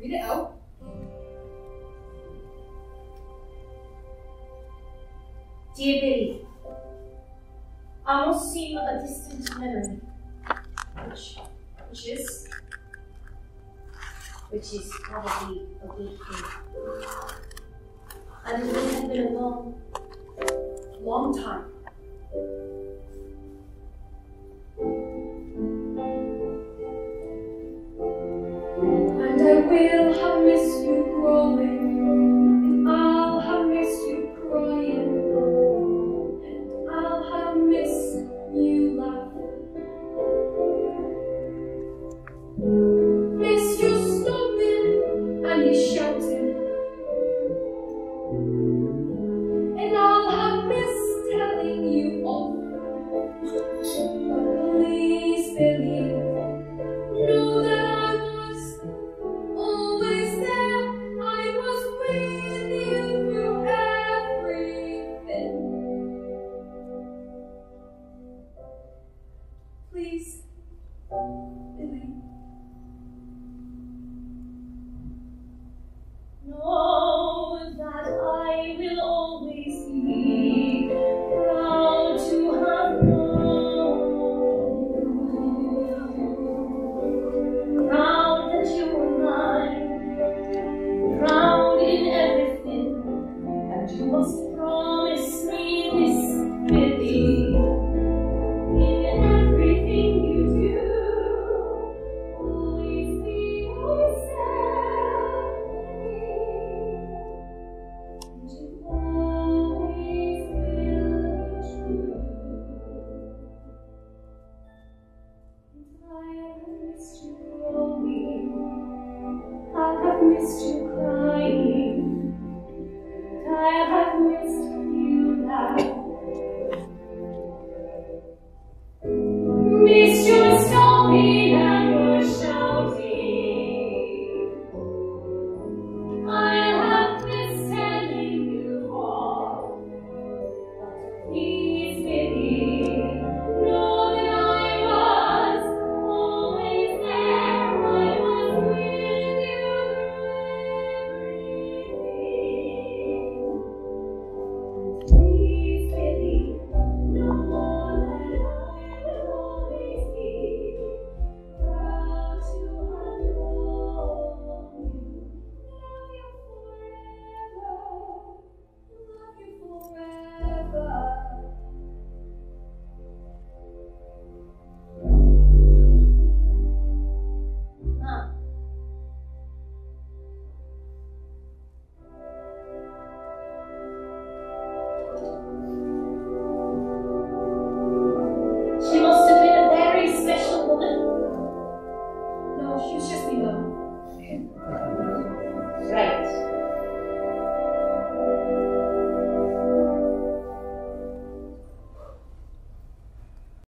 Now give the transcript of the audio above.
Read it out. Dear Billy, I must seem a distant memory, which, which is, which is probably a good thing. And it would have been a long, long time Belém. I have missed you, oh Romy. I have missed you. He's just